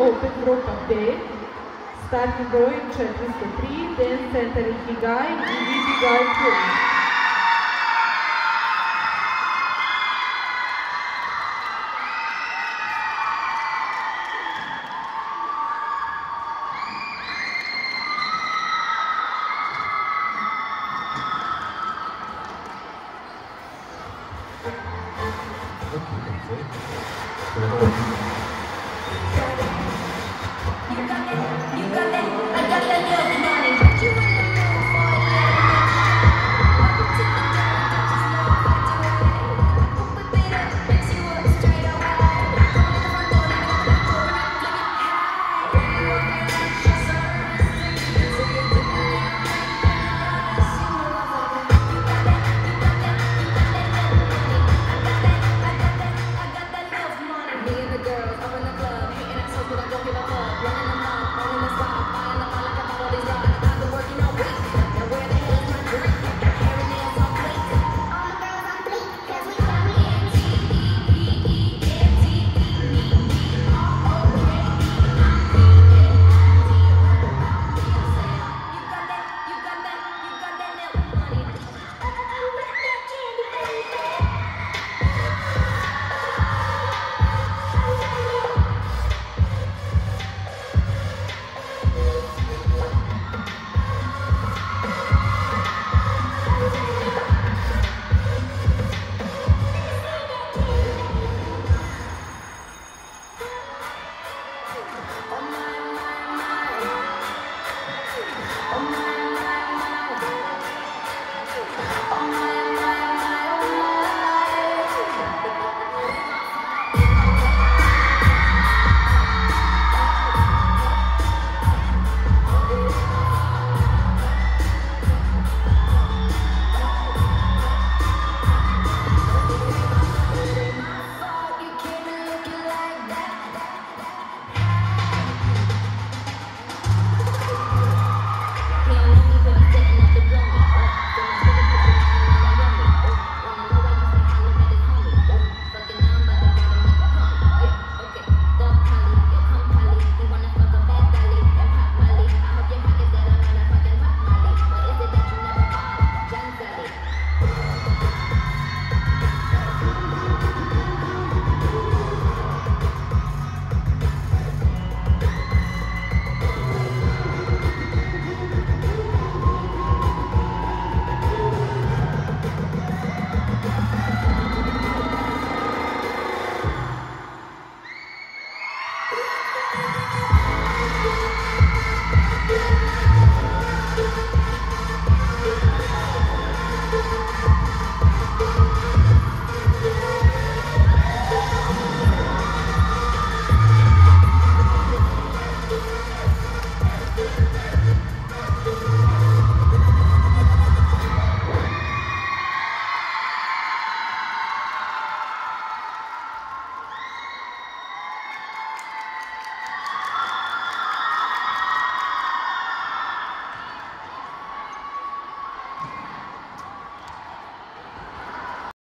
opet grupa B, startni broj 403, dance center centering i Higaj Puri. Thank you. 床で床 Yeah.